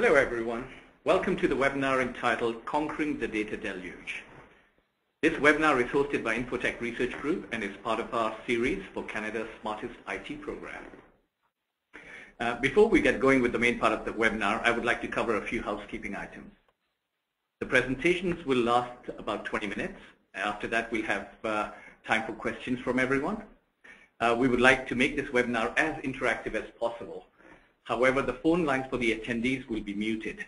Hello everyone. Welcome to the webinar entitled Conquering the Data Deluge. This webinar is hosted by Infotech Research Group and is part of our series for Canada's Smartest IT program. Uh, before we get going with the main part of the webinar, I would like to cover a few housekeeping items. The presentations will last about 20 minutes. After that, we'll have uh, time for questions from everyone. Uh, we would like to make this webinar as interactive as possible. However, the phone lines for the attendees will be muted.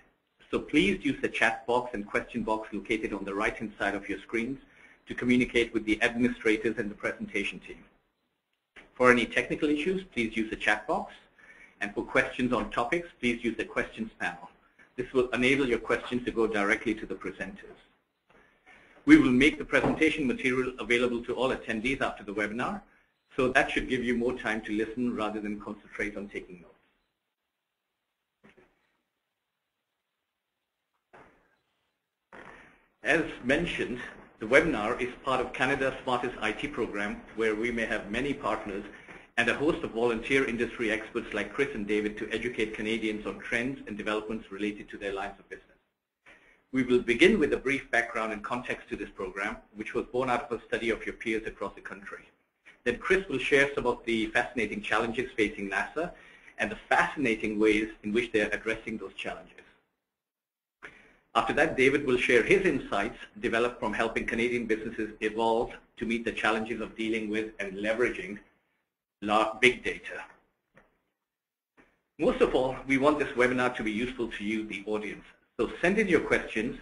So please use the chat box and question box located on the right-hand side of your screens to communicate with the administrators and the presentation team. For any technical issues, please use the chat box. And for questions on topics, please use the questions panel. This will enable your questions to go directly to the presenters. We will make the presentation material available to all attendees after the webinar, so that should give you more time to listen rather than concentrate on taking notes. As mentioned, the webinar is part of Canada's Smartest IT program, where we may have many partners and a host of volunteer industry experts like Chris and David to educate Canadians on trends and developments related to their lines of business. We will begin with a brief background and context to this program, which was born out of a study of your peers across the country. Then Chris will share some of the fascinating challenges facing NASA and the fascinating ways in which they are addressing those challenges. After that, David will share his insights developed from helping Canadian businesses evolve to meet the challenges of dealing with and leveraging big data. Most of all, we want this webinar to be useful to you, the audience. So send in your questions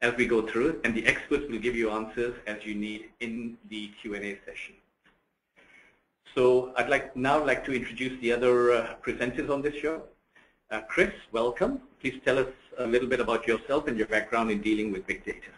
as we go through it, and the experts will give you answers as you need in the Q&A session. So I'd like now like to introduce the other uh, presenters on this show. Uh, Chris, welcome. Please tell us a little bit about yourself and your background in dealing with big data.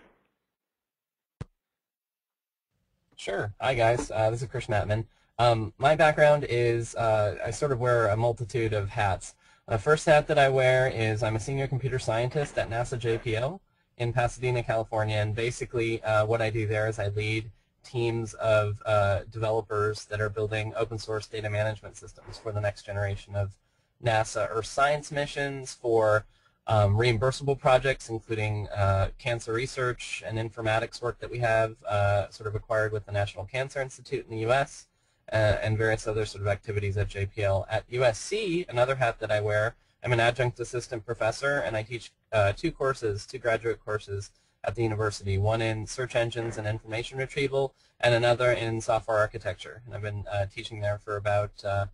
Sure. Hi, guys. Uh, this is Chris Mattmann. Um, my background is uh, I sort of wear a multitude of hats. The first hat that I wear is I'm a senior computer scientist at NASA JPL in Pasadena, California, and basically uh, what I do there is I lead teams of uh, developers that are building open source data management systems for the next generation of NASA Earth science missions, for um, reimbursable projects, including uh, cancer research and informatics work that we have uh, sort of acquired with the National Cancer Institute in the U.S., uh, and various other sort of activities at JPL. At USC, another hat that I wear, I'm an adjunct assistant professor, and I teach uh, two courses, two graduate courses at the university, one in search engines and information retrieval, and another in software architecture. And I've been uh, teaching there for about uh,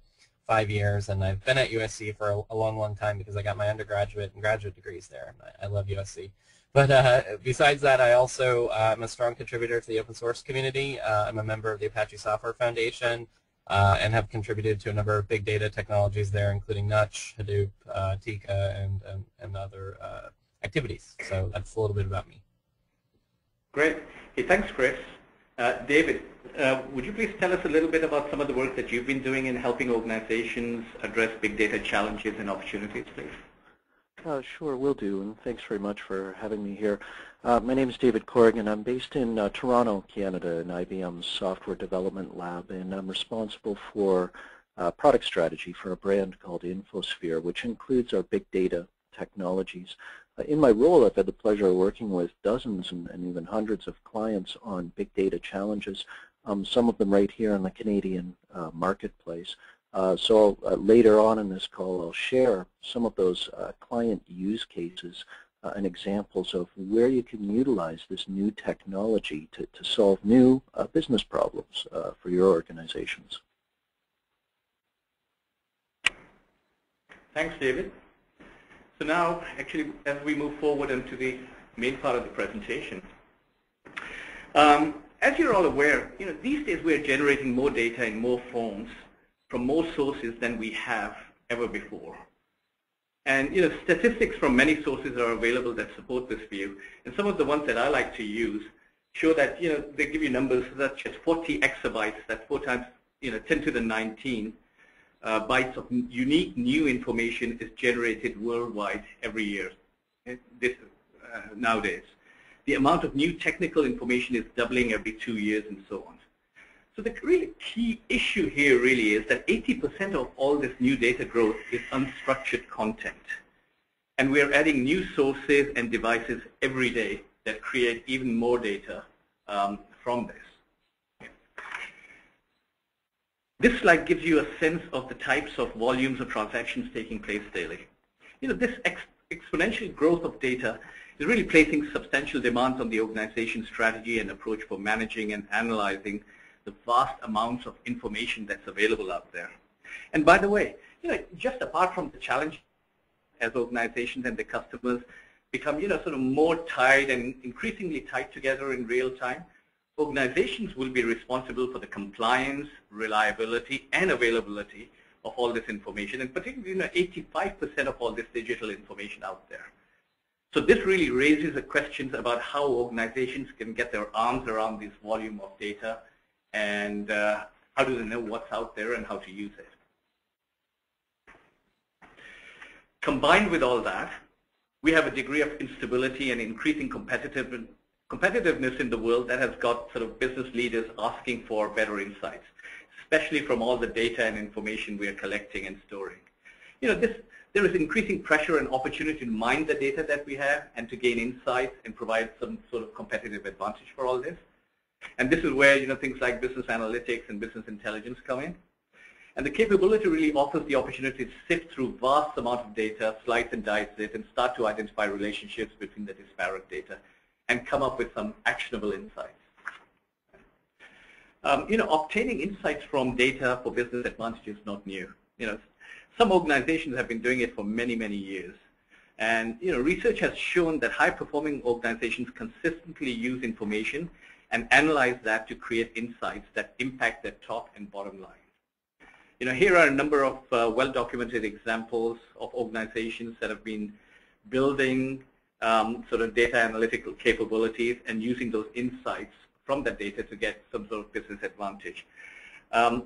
five years, and I've been at USC for a, a, long, long time because I got my undergraduate and graduate degrees there. I, I love USC. But uh, besides that, I also uh, am a strong contributor to the open source community. Uh, I'm a member of the Apache Software Foundation uh, and have contributed to a number of big data technologies there, including Nutch, Hadoop, uh, Tika, and, and, and other uh, activities. So that's a little bit about me. Great. Hey, thanks, Chris. David, uh, would you please tell us a little bit about some of the work that you've been doing in helping organizations address big data challenges and opportunities, please? Uh, sure, will do, and thanks very much for having me here. Uh, my name is David Corrigan. I'm based in uh, Toronto, Canada, in IBM's Software Development Lab, and I'm responsible for uh, product strategy for a brand called Infosphere, which includes our big data technologies. Uh, in my role, I've had the pleasure of working with dozens and, and even hundreds of clients on big data challenges um, some of them right here in the Canadian uh, marketplace. Uh, so uh, later on in this call, I'll share some of those uh, client use cases uh, and examples of where you can utilize this new technology to, to solve new business problems for your organizations. Thanks, David. So now, actually, as we move forward into the main part of the presentation, um, as you're all aware, you know, these days we're generating more data in more forms from more sources than we have ever before. And you know, statistics from many sources are available that support this view. And some of the ones that I like to use show that you know they give you numbers such as 40 exabytes, that's four times you know 10 to the 19 uh, bytes of unique new information is generated worldwide every year. This uh, nowadays the amount of new technical information is doubling every two years and so on. So the really key issue here really is that 80% of all this new data growth is unstructured content. And we're adding new sources and devices every day that create even more data um, from this. This slide gives you a sense of the types of volumes of transactions taking place daily. You know, this ex exponential growth of data is really placing substantial demands on the organization's strategy and approach for managing and analyzing the vast amounts of information that's available out there. And by the way, you know, just apart from the challenge as organizations and the customers become, you know, sort of more tied and increasingly tied together in real time, organizations will be responsible for the compliance, reliability, and availability of all this information, and particularly, you know, 85% of all this digital information out there. So this really raises the questions about how organizations can get their arms around this volume of data and uh, how do they know what's out there and how to use it. Combined with all that, we have a degree of instability and increasing competitive, competitiveness in the world that has got sort of business leaders asking for better insights, especially from all the data and information we are collecting and storing. You know, this, there is increasing pressure and opportunity to mine the data that we have and to gain insights and provide some sort of competitive advantage for all this. And this is where you know things like business analytics and business intelligence come in. And the capability really offers the opportunity to sift through vast amount of data, slice and dice it, and start to identify relationships between the disparate data and come up with some actionable insights. Um, you know, obtaining insights from data for business advantage is not new. You know, some organizations have been doing it for many, many years. And you know, research has shown that high-performing organizations consistently use information and analyze that to create insights that impact their top and bottom line. You know, here are a number of uh, well-documented examples of organizations that have been building um, sort of data analytical capabilities and using those insights from that data to get some sort of business advantage. Um,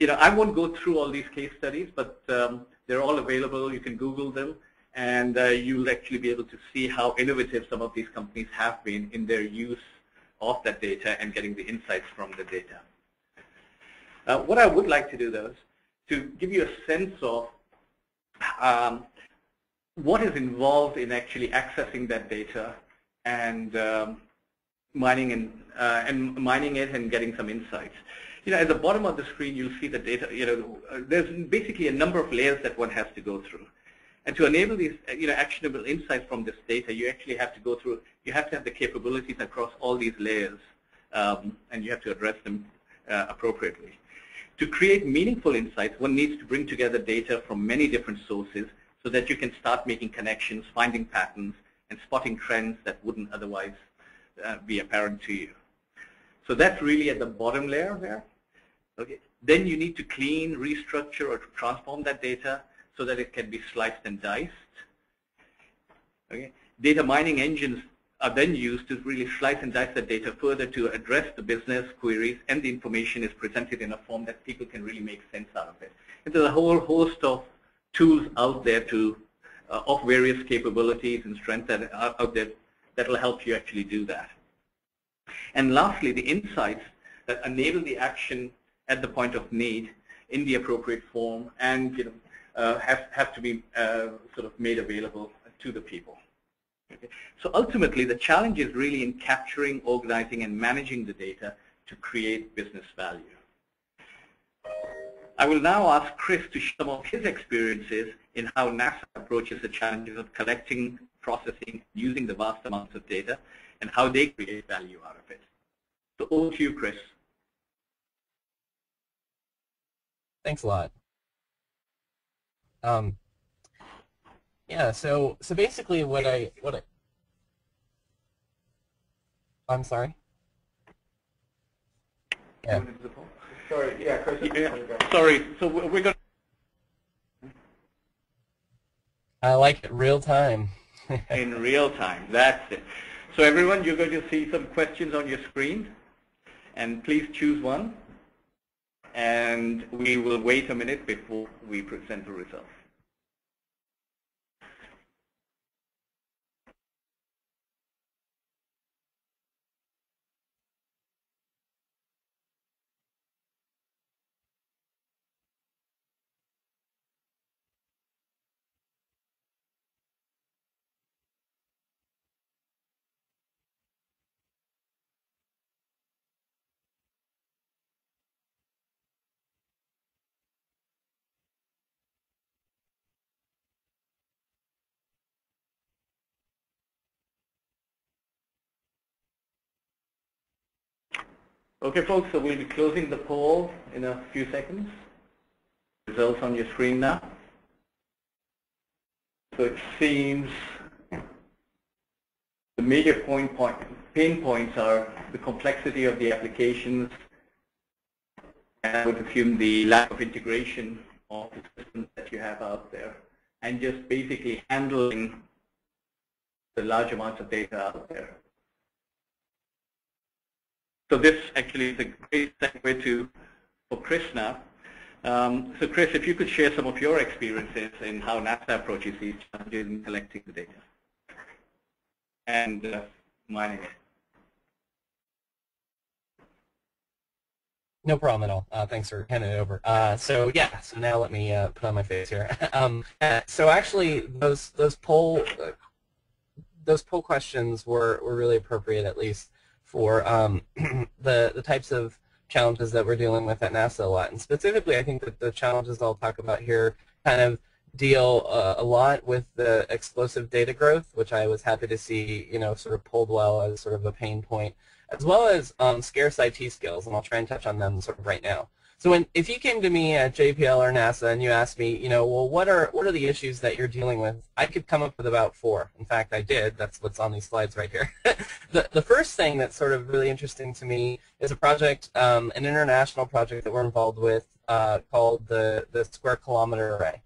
you know, I won't go through all these case studies, but um, they're all available. You can Google them, and uh, you'll actually be able to see how innovative some of these companies have been in their use of that data and getting the insights from the data. Uh, what I would like to do, though, is to give you a sense of um, what is involved in actually accessing that data and um, mining and uh, and mining it and getting some insights. You know, at the bottom of the screen, you'll see the data. You know, there's basically a number of layers that one has to go through. And to enable these, uh, you know, actionable insights from this data, you actually have to go through. You have to have the capabilities across all these layers, um, and you have to address them uh, appropriately. To create meaningful insights, one needs to bring together data from many different sources so that you can start making connections, finding patterns, and spotting trends that wouldn't otherwise uh, be apparent to you. So that's really at the bottom layer there. Okay. Then you need to clean, restructure, or transform that data so that it can be sliced and diced. Okay. Data mining engines are then used to really slice and dice the data further to address the business queries and the information is presented in a form that people can really make sense out of it. And there's a whole host of tools out there to uh, of various capabilities and strengths that are out there that will help you actually do that. And lastly, the insights that enable the action at the point of need in the appropriate form and you know, uh, have, have to be uh, sort of made available to the people. Okay. So ultimately, the challenge is really in capturing, organizing, and managing the data to create business value. I will now ask Chris to share some of his experiences in how NASA approaches the challenges of collecting, processing, using the vast amounts of data, and how they create value out of it. So over to you, Chris. Thanks a lot. Um, yeah, so so basically what I what I I'm sorry. Yeah. Sorry, yeah, Chris. Yeah, sorry. So we're going. I like it real time. in real time. That's it. So everyone, you're going to see some questions on your screen, and please choose one. And we will wait a minute before we present the results. Okay, folks, so we'll be closing the poll in a few seconds. Results on your screen now. So it seems the major point, point, pain points are the complexity of the applications, and I would assume the lack of integration of the systems that you have out there, and just basically handling the large amounts of data out there. So this actually is a great segue to for Chris now. Um, so Chris, if you could share some of your experiences in how NASA approaches these challenges in collecting the data and uh, mining it. No problem at all. Uh, thanks for handing it over. Uh, so yeah, so now let me uh, put on my face here. um, so actually, those those poll uh, those poll questions were, were really appropriate, at least for um, the the types of challenges that we're dealing with at NASA a lot. And specifically, I think that the challenges I'll talk about here kind of deal uh, a lot with the explosive data growth, which I was happy to see, you know, sort of pulled well as sort of a pain point, as well as um, scarce IT skills, and I'll try and touch on them sort of right now. So when, if you came to me at JPL or NASA and you asked me, you know, well, what are what are the issues that you're dealing with? I could come up with about four. In fact, I did. That's what's on these slides right here. the the first thing that's sort of really interesting to me is a project, um, an international project that we're involved with uh, called the the Square Kilometer Array.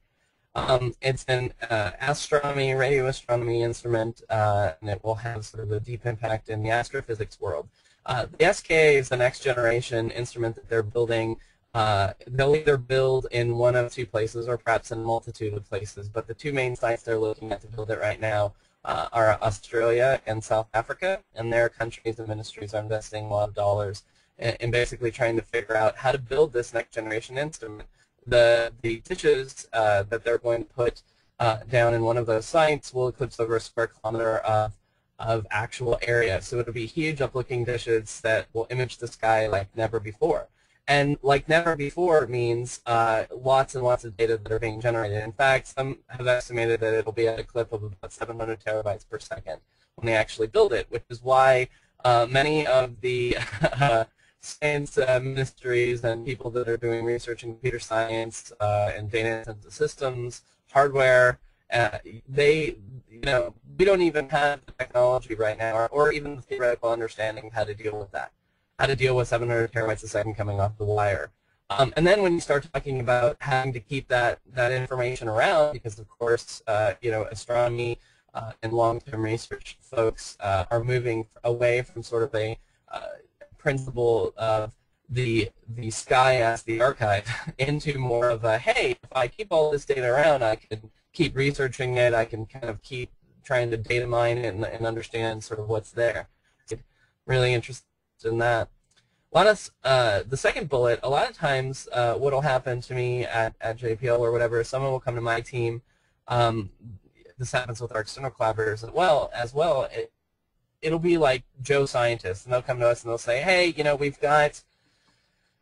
Um, it's an uh, astronomy, radio astronomy instrument, uh, and it will have sort of a deep impact in the astrophysics world. Uh, the SKA is the next generation instrument that they're building uh, they'll either build in one of two places or perhaps in a multitude of places, but the two main sites they're looking at to build it right now uh, are Australia and South Africa, and their countries and ministries are investing a lot of dollars in, in basically trying to figure out how to build this next generation instrument. The, the dishes uh, that they're going to put uh, down in one of those sites will eclipse over a square kilometer of, of actual area. So it'll be huge uplooking dishes that will image the sky like never before. And like never before means uh, lots and lots of data that are being generated. In fact, some have estimated that it'll be at a clip of about 700 terabytes per second when they actually build it, which is why uh, many of the uh, science uh, ministries and people that are doing research in computer science uh, and data intensive systems, hardware, uh, they, you know, we don't even have the technology right now or, or even the theoretical understanding of how to deal with that how to deal with 700 terabytes a second coming off the wire. Um, and then when you start talking about having to keep that, that information around, because of course, uh, you know, astronomy uh, and long-term research folks uh, are moving away from sort of a uh, principle of the the sky as the archive into more of a hey, if I keep all this data around, I can keep researching it. I can kind of keep trying to data mine it and, and understand sort of what's there. It's really interesting in that. A lot of uh, the second bullet. A lot of times, uh, what will happen to me at, at JPL or whatever, someone will come to my team. Um, this happens with our external collaborators as well. As well, it, it'll be like Joe scientists, and they'll come to us and they'll say, "Hey, you know, we've got."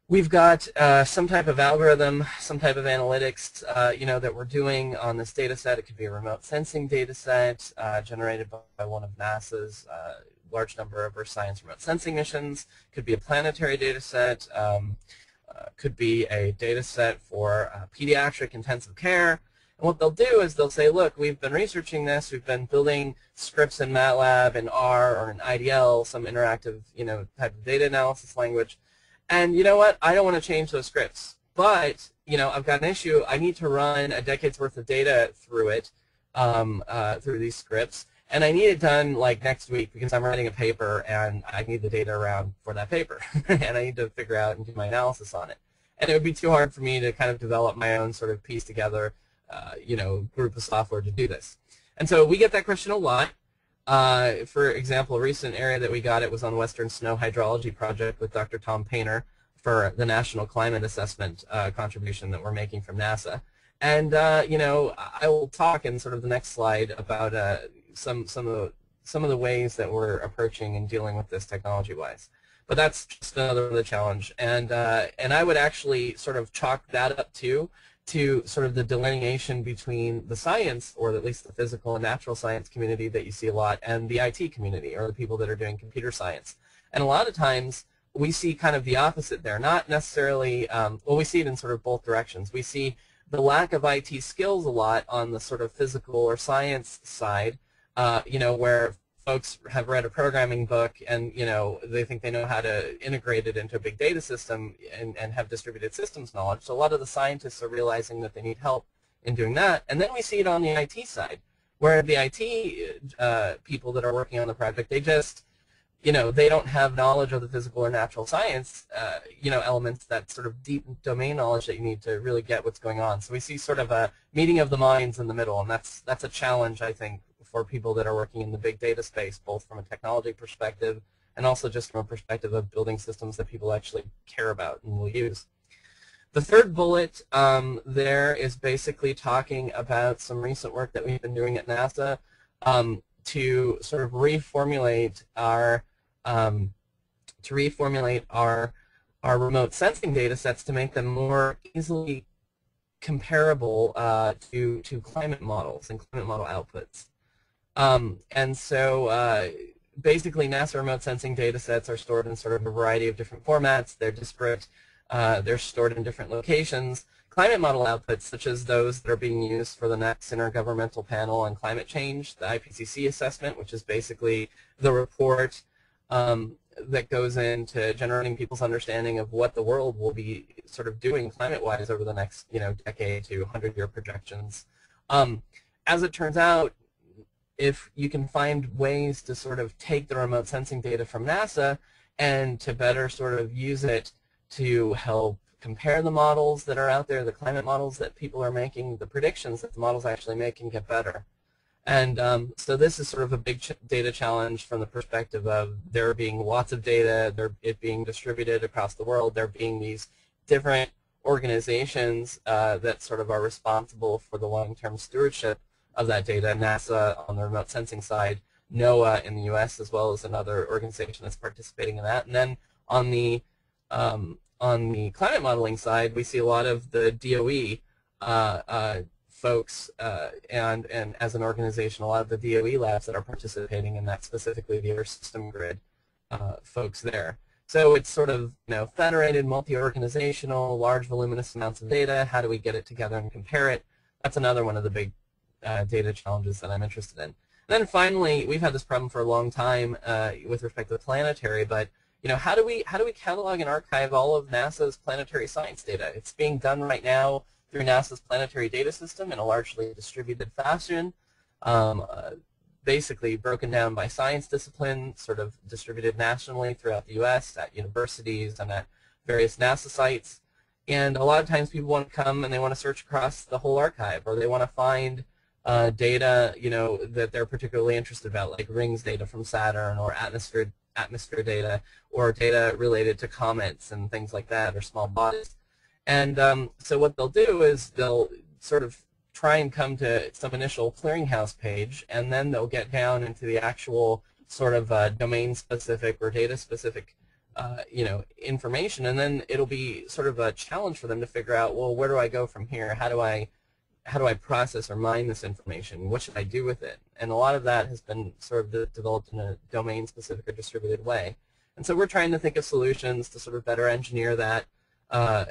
We've got uh, some type of algorithm, some type of analytics, uh, you know, that we're doing on this data set. It could be a remote sensing data set uh, generated by, by, one of NASA's uh, large number of Earth science remote sensing missions. Could be a planetary data set. Um, uh, could be a data set for uh, pediatric intensive care. And what they'll do is they'll say, look, we've been researching this. We've been building scripts in MATLAB, in R, or in IDL, some interactive, you know, type of data analysis language. And you know what? I don't want to change those scripts. But, you know, I've got an issue. I need to run a decade's worth of data through it, um, uh, through these scripts. And I need it done like next week because I'm writing a paper and I need the data around for that paper. and I need to figure out and do my analysis on it. And it would be too hard for me to kind of develop my own sort of piece together, uh, you know, group of software to do this. And so we get that question a lot. Uh, for example, a recent area that we got, it was on Western Snow Hydrology Project with Dr. Tom Painter for the National Climate Assessment uh, contribution that we're making from NASA. And, uh, you know, I will talk in sort of the next slide about uh, some some of the some of the ways that we're approaching and dealing with this technology-wise. But that's just another challenge, and uh, and I would actually sort of chalk that up too to sort of the delineation between the science, or at least the physical and natural science community that you see a lot, and the IT community, or the people that are doing computer science. And a lot of times, we see kind of the opposite there. Not necessarily, um, well, we see it in sort of both directions. We see the lack of IT skills a lot on the sort of physical or science side, uh, you know, where folks have read a programming book and, you know, they think they know how to integrate it into a big data system and, and have distributed systems knowledge. So a lot of the scientists are realizing that they need help in doing that. And then we see it on the IT side, where the IT uh, people that are working on the project, they just, you know, they don't have knowledge of the physical or natural science, uh, you know, elements, that sort of deep domain knowledge that you need to really get what's going on. So we see sort of a meeting of the minds in the middle, and that's that's a challenge, I think, for people that are working in the big data space, both from a technology perspective and also just from a perspective of building systems that people actually care about and will use. The third bullet um, there is basically talking about some recent work that we've been doing at NASA um, to sort of reformulate our um, to reformulate our our remote sensing data sets to make them more easily comparable uh, to to climate models and climate model outputs. Um, and so uh, basically NASA remote sensing data sets are stored in sort of a variety of different formats. They're disparate. Uh, they're stored in different locations. Climate model outputs, such as those that are being used for the next Intergovernmental Panel on Climate Change, the IPCC assessment, which is basically the report um, that goes into generating people's understanding of what the world will be sort of doing climate-wise over the next, you know, decade to 100-year projections. Um, as it turns out, if you can find ways to sort of take the remote sensing data from NASA and to better sort of use it to help compare the models that are out there, the climate models that people are making, the predictions that the models actually make and get better. And um, so this is sort of a big ch data challenge from the perspective of there being lots of data, there it being distributed across the world, there being these different organizations uh, that sort of are responsible for the long-term stewardship of that data, NASA on the remote sensing side, NOAA in the U.S. as well as another organization that's participating in that. And then on the um, on the climate modeling side, we see a lot of the DOE uh, uh, folks uh, and and as an organization, a lot of the DOE labs that are participating in that, specifically the Earth System Grid uh, folks there. So it's sort of you know federated, multi-organizational, large voluminous amounts of data. How do we get it together and compare it? That's another one of the big uh, data challenges that I'm interested in. And then finally, we've had this problem for a long time uh, with respect to the planetary, but you know, how do we how do we catalog and archive all of NASA's planetary science data? It's being done right now through NASA's planetary data system in a largely distributed fashion, um, uh, basically broken down by science discipline, sort of distributed nationally throughout the U.S. at universities and at various NASA sites. And a lot of times people want to come and they want to search across the whole archive, or they want to find uh, data, you know, that they're particularly interested about, like rings data from Saturn or atmosphere atmosphere data or data related to comets and things like that or small bodies. And um, so what they'll do is they'll sort of try and come to some initial clearinghouse page and then they'll get down into the actual sort of uh, domain specific or data specific uh, you know information and then it'll be sort of a challenge for them to figure out well where do I go from here how do I how do I process or mine this information? What should I do with it? And a lot of that has been sort of de developed in a domain-specific or distributed way. And so we're trying to think of solutions to sort of better engineer that uh,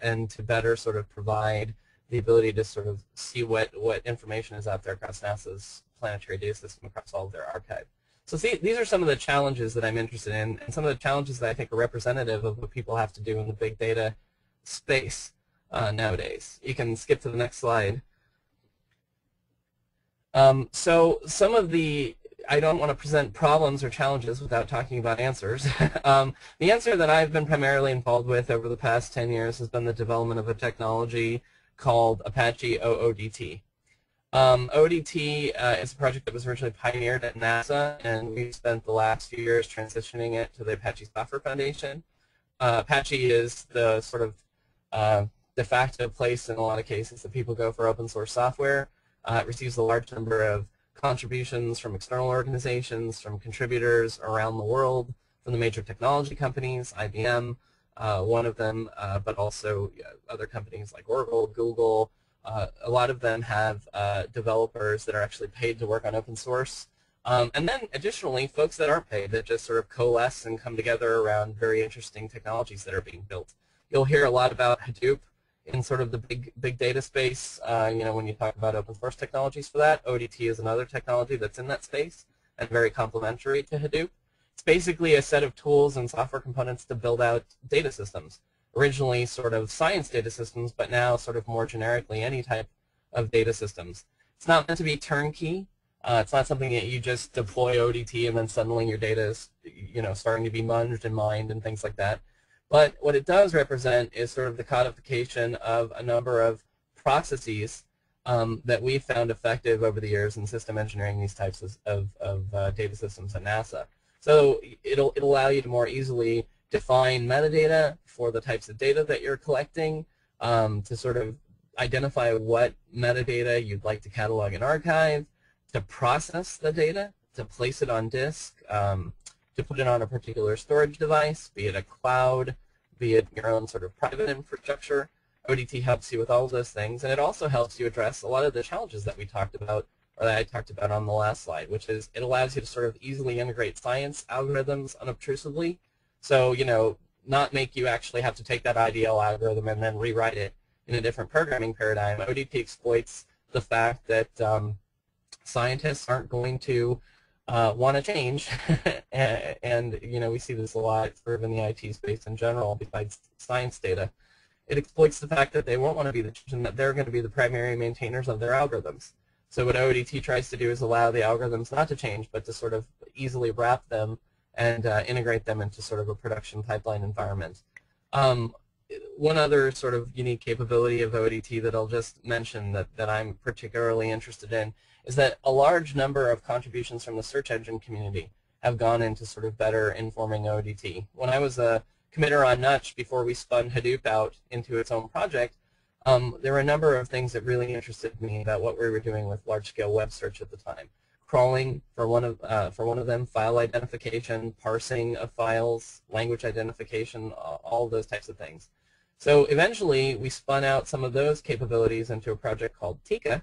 and to better sort of provide the ability to sort of see what, what information is out there across NASA's planetary data system across all of their archive. So see, these are some of the challenges that I'm interested in and some of the challenges that I think are representative of what people have to do in the big data space uh, nowadays. You can skip to the next slide. Um, so some of the, I don't want to present problems or challenges without talking about answers. um, the answer that I've been primarily involved with over the past 10 years has been the development of a technology called Apache OODT. Um, OODT uh, is a project that was originally pioneered at NASA, and we've spent the last few years transitioning it to the Apache Software Foundation. Uh, Apache is the sort of uh, de facto place in a lot of cases that people go for open source software. Uh, it receives a large number of contributions from external organizations, from contributors around the world, from the major technology companies, IBM, uh, one of them, uh, but also other companies like Oracle, Google. Uh, a lot of them have uh, developers that are actually paid to work on open source Um, and then additionally, folks that aren't paid that just sort of coalesce and come together around very interesting technologies that are being built. You'll hear a lot about Hadoop in sort of the big big data space. Uh, you know, when you talk about open source technologies for that, OODT is another technology that's in that space and very complementary to Hadoop. It's basically a set of tools and software components to build out data systems. Originally sort of science data systems, but now sort of more generically any type of data systems. It's not meant to be turnkey. Uh, it's not something that you just deploy OODT and then suddenly your data is, you know, starting to be munged and mined and things like that. But what it does represent is sort of the codification of a number of processes um, that we've found effective over the years in system engineering these types of, of, of uh, data systems at NASA. So it'll, it'll allow you to more easily define metadata for the types of data that you're collecting, um, to sort of identify what metadata you'd like to catalog and archive, to process the data, to place it on disk, um, to put it on a particular storage device, be it a cloud, be it your own sort of private infrastructure. OODT helps you with all those things, and it also helps you address a lot of the challenges that we talked about, or that I talked about on the last slide, which is it allows you to sort of easily integrate science algorithms unobtrusively. So, you know, not make you actually have to take that IDL algorithm and then rewrite it in a different programming paradigm. OODT exploits the fact that um, scientists aren't going to uh, want to change, and, and, you know we see this a lot sort of in the IT space in general, besides science data. It exploits the fact that they won't want to be the and that they're going to be the primary maintainers of their algorithms. So what OODT tries to do is allow the algorithms not to change, but to sort of easily wrap them and uh, integrate them into sort of a production pipeline environment. Um, one other sort of unique capability of OODT that I'll just mention that, that I'm particularly interested in is that a large number of contributions from the search engine community have gone into sort of better informing OODT. When I was a committer on Nutch before we spun Hadoop out into its own project, um, there were a number of things that really interested me about what we were doing with large-scale web search at the time. Crawling for one of uh, for one of them, file identification, parsing of files, language identification, all those types of things. So eventually, we spun out some of those capabilities into a project called Tika,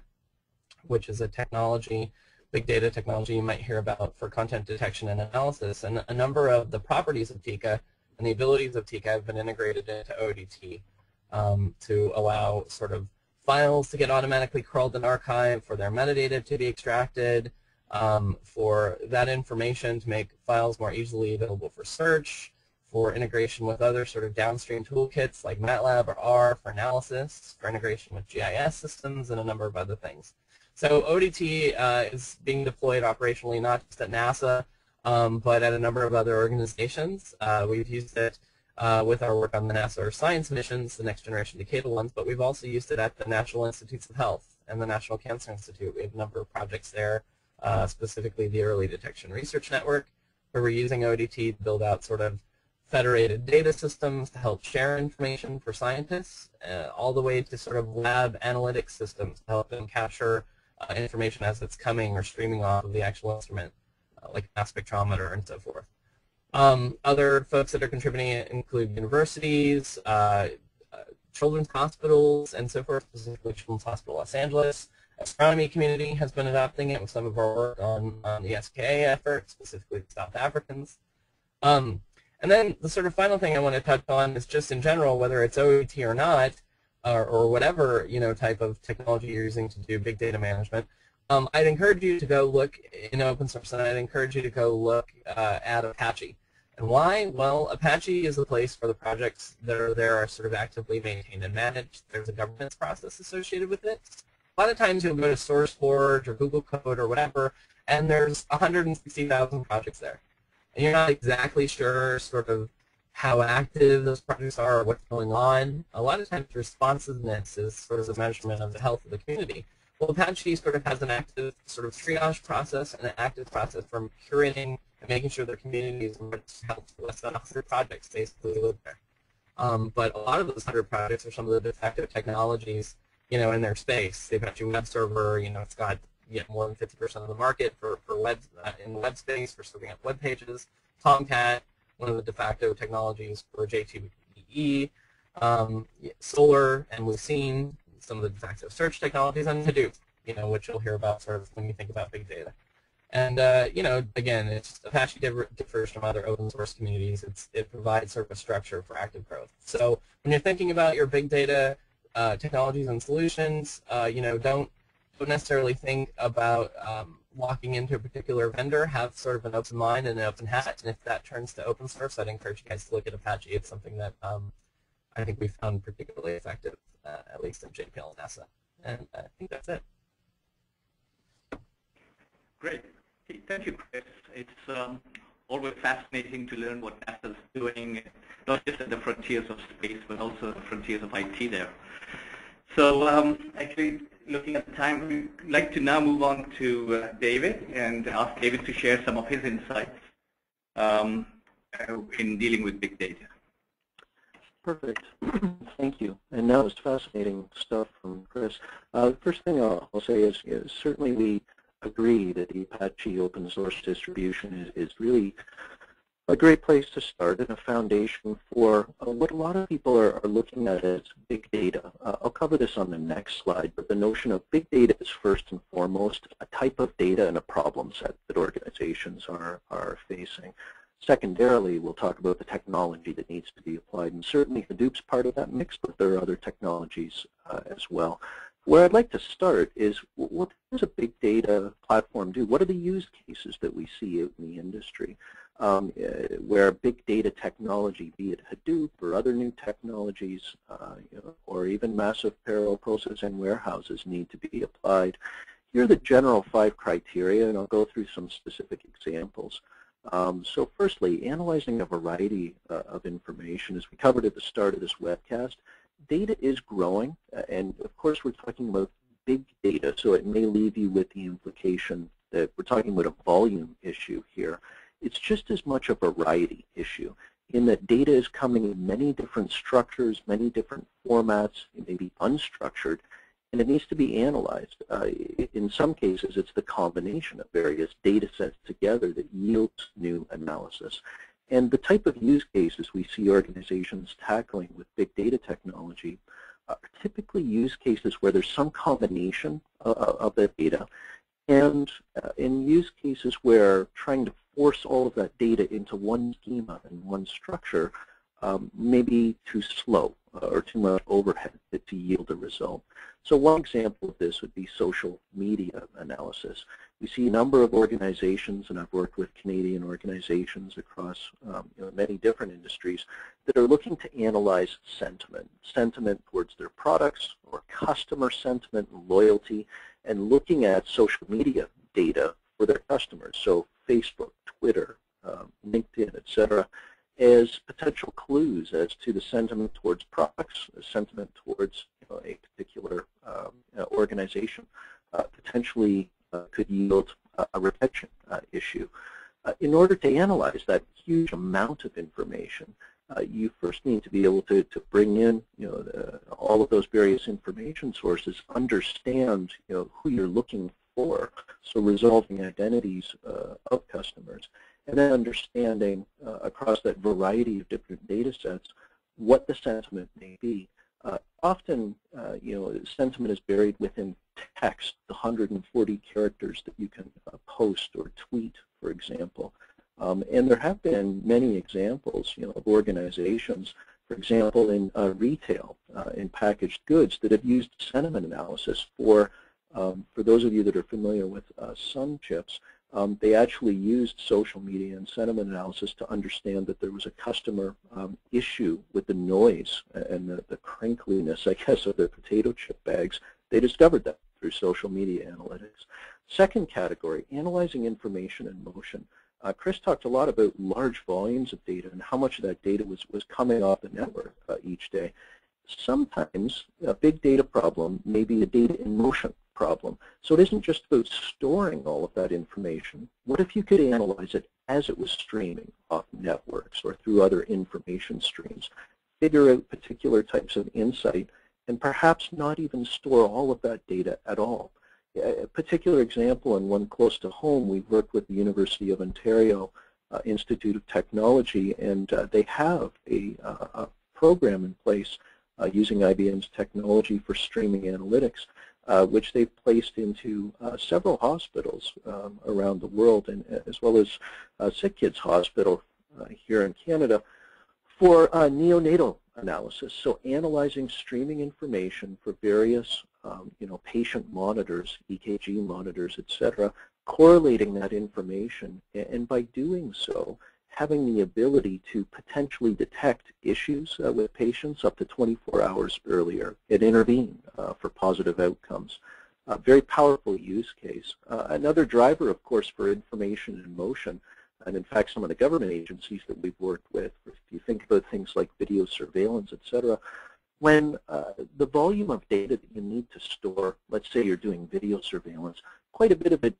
which is a technology, big data technology you might hear about for content detection and analysis. And a number of the properties of Tika and the abilities of Tika have been integrated into OODT um, to allow sort of files to get automatically crawled and archived, for their metadata to be extracted, um, for that information to make files more easily available for search, for integration with other sort of downstream toolkits like MATLAB or R for analysis, for integration with GIS systems, and a number of other things. So OODT uh, is being deployed operationally not just at NASA, um, but at a number of other organizations. Uh, we've used it uh, with our work on the NASA Earth Science missions, the next generation decadal ones, but we've also used it at the National Institutes of Health and the National Cancer Institute. We have a number of projects there, uh, specifically the Early Detection Research Network, where we're using OODT to build out sort of federated data systems to help share information for scientists, uh, all the way to sort of lab analytics systems to help them capture uh, information as it's coming or streaming off of the actual instrument, uh, like mass spectrometer and so forth. Um, other folks that are contributing include universities, uh, uh, children's hospitals, and so forth, specifically Children's Hospital Los Angeles. Astronomy community has been adopting it with some of our work on, on the SKA effort, specifically South Africans. Um, and then the sort of final thing I want to touch on is just in general, whether it's OODT or not, or, or whatever you know type of technology you're using to do big data management, um, I'd encourage you to go look in open source, and I'd encourage you to go look uh, at Apache. And why? Well, Apache is the place where the projects that are there are sort of actively maintained and managed. There's a governance process associated with it. A lot of times you'll go to SourceForge or Google Code or whatever, and there's 160,000 projects there. And you're not exactly sure sort of how active those projects are or what's going on. A lot of times responsiveness is sort of a measurement of the health of the community. Well, Apache sort of has an active sort of triage process and an active process for curating and making sure their communities are health. Less than 100 projects basically live there. Um, but a lot of those 100 projects are some of the de facto technologies, you know, in their space. The Apache web server, you know, it's got yet more than 50% of the market for, for web uh, in web space for serving up web pages. Tomcat, one of the de facto technologies for J2EE, um, Solr and Lucene, some of the de facto search technologies, and Hadoop, you know, which you'll hear about sort of when you think about big data. And uh, you know, again, it's Apache differs from other open source communities. It's, it provides sort of a structure for active growth. So when you're thinking about your big data uh, technologies and solutions, uh, you know, don't don't necessarily think about um, locking into a particular vendor. Have sort of an open mind and an open hat. And if that turns to open source, I'd encourage you guys to look at Apache. It's something that um, I think we found particularly effective, uh, at least in JPL and NASA. And I think that's it. Great. Thank you, Chris. It's um, always fascinating to learn what NASA is doing, not just at the frontiers of space, but also the frontiers of IT there. So um, actually, looking at the time, we'd like to now move on to uh, David and ask David to share some of his insights um, uh, in dealing with big data. Perfect. Thank you. And that was fascinating stuff from Chris. Uh, the first thing I'll, I'll say is, is, certainly we agree that the Apache open source distribution is, is really a great place to start and a foundation for uh, what a lot of people are, are, looking at as big data. Uh, I'll cover this on the next slide, but the notion of big data is first and foremost a type of data and a problem set that organizations are, are facing. Secondarily, we'll talk about the technology that needs to be applied, and certainly Hadoop's part of that mix, but there are other technologies uh, as well. Where I'd like to start is what does a big data platform do? What are the use cases that we see in the industry um, uh, where big data technology, be it Hadoop or other new technologies, uh, you know, or even massive parallel processing warehouses need to be applied? Here are the general five criteria, and I'll go through some specific examples. Um, so firstly, analyzing a variety uh, of information, as we covered at the start of this webcast, data is growing, uh, and of course we're talking about big data, so it may leave you with the implication that we're talking about a volume issue here. It's just as much a variety issue in that data is coming in many different structures, many different formats, it may be unstructured, and it needs to be analyzed. Uh, in some cases, it's the combination of various data sets together that yields new analysis. And the type of use cases we see organizations tackling with big data technology are typically use cases where there's some combination of, of the data and uh, in use cases where trying to force all of that data into one schema and one structure um, may be too slow uh, or too much overhead to yield a result. So one example of this would be social media analysis. We see a number of organizations, and I've worked with Canadian organizations across um, you know, many different industries, that are looking to analyze sentiment, sentiment towards their products or customer sentiment and loyalty, and looking at social media data for their customers, so Facebook, Twitter, um, LinkedIn, et cetera, as potential clues as to the sentiment towards products, the sentiment towards you know, a particular um, organization, uh, potentially uh, could yield a retention uh, issue. Uh, in order to analyze that huge amount of information, uh, you first need to be able to, to bring in you know, the, all of those various information sources, understand you know, who you're looking for, so resolving identities of customers, and then understanding uh, across that variety of different data sets what the sentiment may be. Uh, often, uh, you know, sentiment is buried within text, the 140 characters that you can uh, post or tweet, for example. Um, and there have been many examples, you know, of organizations, for example, in uh, retail, uh, in packaged goods, that have used sentiment analysis for, um, for those of you that are familiar with Sun Chips, um, they actually used social media and sentiment analysis to understand that there was a customer um, issue with the noise and the, the, crinkliness, I guess, of their potato chip bags. They discovered that through social media analytics. Second category, analyzing information in motion. Uh, Chris talked a lot about large volumes of data and how much of that data was, was coming off the network uh, each day. Sometimes a big data problem may be a data in motion problem. So it isn't just about storing all of that information. What if you could analyze it as it was streaming off networks or through other information streams, figure out particular types of insight, and perhaps not even store all of that data at all. A particular example and one close to home, we've worked with the University of Ontario uh, Institute of Technology, and uh, they have a, uh, a, program in place uh, using IBM's technology for streaming analytics uh, which they've placed into uh, several hospitals um, around the world, and as well as uh, Sick Kids Hospital uh, here in Canada, for neonatal analysis. So analyzing streaming information for various, um, you know, patient monitors, EKG monitors, etc., correlating that information, and by doing so, having the ability to potentially detect issues uh, with patients up to 24 hours earlier and intervene uh, for positive outcomes. A very powerful use case. Uh, another driver, of course, for information and motion, and in fact some of the government agencies that we've worked with, if you think about things like video surveillance, et cetera, when uh, the volume of data that you need to store, let's say you're doing video surveillance, quite a bit of it,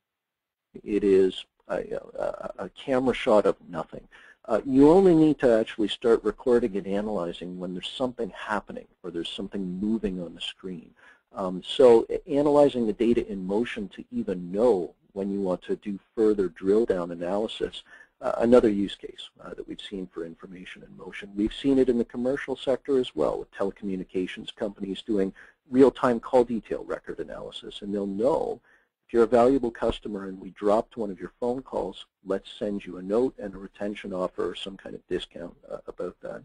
it is a, a, camera shot of nothing. Uh, you only need to actually start recording and analyzing when there's something happening or there's something moving on the screen. Um, so analyzing the data in motion to even know when you want to do further drill down analysis, uh, another use case uh, that we've seen for information in motion. We've seen it in the commercial sector as well with telecommunications companies doing real-time call detail record analysis and they'll know you're a valuable customer and we dropped one of your phone calls, let's send you a note and a retention offer or some kind of discount uh, about that.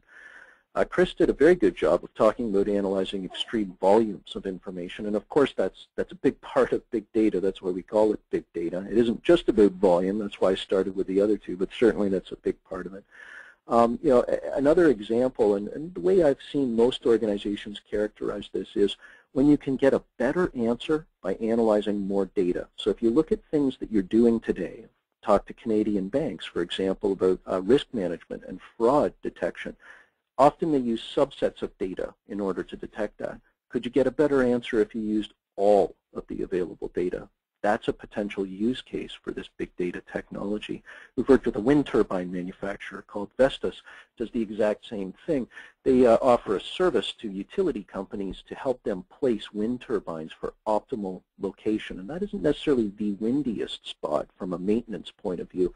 Uh, Chris did a very good job of talking about analyzing extreme volumes of information, and of course that's that's a big part of big data. That's why we call it big data. It isn't just about volume. That's why I started with the other two, but certainly that's a big part of it. Um, you know, another example, and, and the way I've seen most organizations characterize this is when you can get a better answer by analyzing more data. So if you look at things that you're doing today, talk to Canadian banks, for example, about uh, risk management and fraud detection. Often they use subsets of data in order to detect that. Could you get a better answer if you used all of the available data? That's a potential use case for this big data technology. We've worked with a wind turbine manufacturer called Vestas, does the exact same thing. They uh, offer a service to utility companies to help them place wind turbines for optimal location. And that isn't necessarily the windiest spot from a maintenance point of view.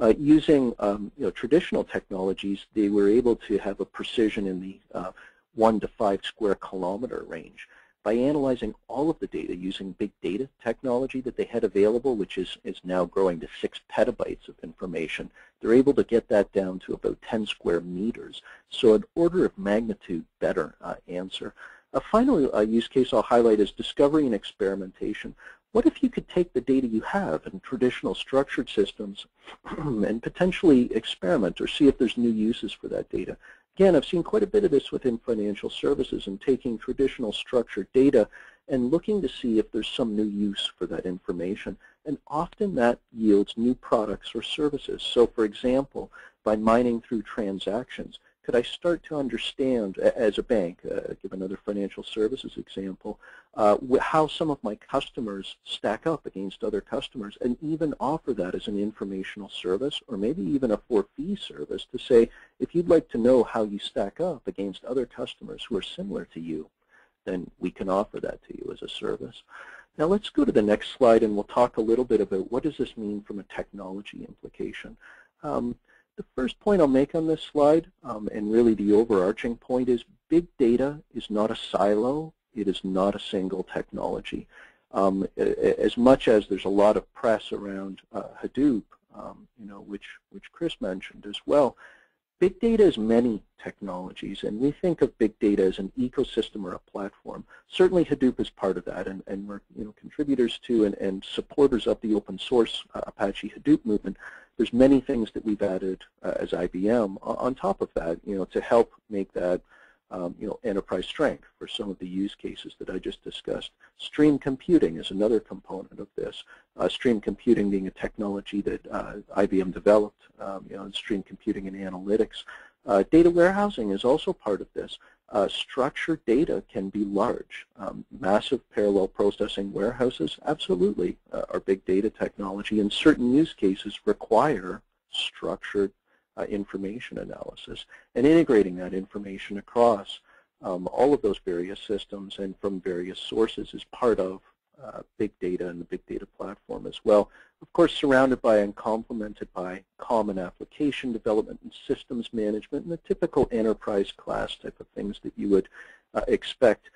Uh, using um, you know, traditional technologies, they were able to have a precision in the uh, one to five square kilometer range by analyzing all of the data using big data technology that they had available, which is, is now growing to six petabytes of information, they're able to get that down to about 10 square meters. So an order of magnitude better uh, answer. A final uh, use case I'll highlight is discovery and experimentation. What if you could take the data you have in traditional structured systems and potentially experiment or see if there's new uses for that data? Again, I've seen quite a bit of this within financial services and taking traditional structured data and looking to see if there's some new use for that information. And often that yields new products or services. So for example, by mining through transactions, could I start to understand as a bank, uh, give another financial services example, uh, how some of my customers stack up against other customers and even offer that as an informational service or maybe even a for-fee service to say, if you'd like to know how you stack up against other customers who are similar to you, then we can offer that to you as a service. Now let's go to the next slide and we'll talk a little bit about what does this mean from a technology implication. Um, the first point I'll make on this slide, um, and really the overarching point, is big data is not a silo. It is not a single technology. Um, as much as there's a lot of press around uh, Hadoop, um, you know, which, which Chris mentioned as well, big data is many technologies, and we think of big data as an ecosystem or a platform. Certainly Hadoop is part of that, and, and we're you know, contributors to and, and supporters of the open source uh, Apache Hadoop movement. There's many things that we've added uh, as IBM on top of that, you know, to help make that, um, you know, enterprise strength for some of the use cases that I just discussed. Stream computing is another component of this. Uh, stream computing being a technology that uh, IBM developed, um, you know, stream computing and analytics. Uh, data warehousing is also part of this. Uh, structured data can be large. Um, massive parallel processing warehouses absolutely uh, are big data technology and certain use cases require structured uh, information analysis and integrating that information across um, all of those various systems and from various sources is part of uh, big data and the big data platform as well. Of course, surrounded by and complemented by common application development and systems management and the typical enterprise class type of things that you would uh, expect.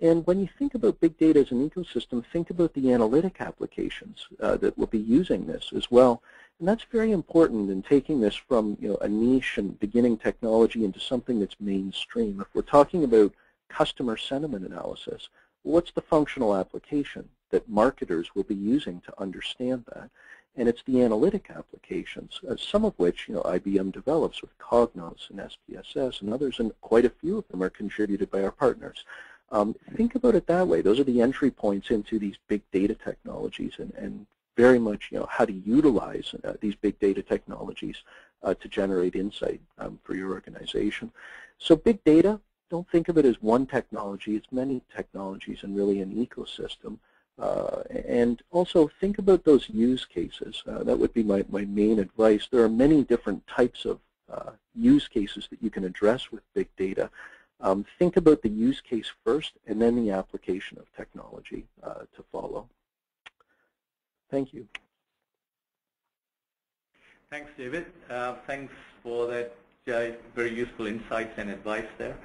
And when you think about big data as an ecosystem, think about the analytic applications uh, that will be using this as well. And that's very important in taking this from you know, a niche and beginning technology into something that's mainstream. If we're talking about customer sentiment analysis, what's the functional application that marketers will be using to understand that? And it's the analytic applications, uh, some of which you know, IBM develops with Cognos and SPSS and others, and quite a few of them are contributed by our partners. Um, think about it that way. Those are the entry points into these big data technologies and, and very much you know, how to utilize uh, these big data technologies uh, to generate insight um, for your organization. So big data, don't think of it as one technology. It's many technologies and really an ecosystem. Uh, and also think about those use cases. Uh, that would be my, my main advice. There are many different types of uh, use cases that you can address with big data. Um, think about the use case first and then the application of technology uh, to follow. Thank you. Thanks, David. Uh, thanks for that uh, very useful insights and advice there.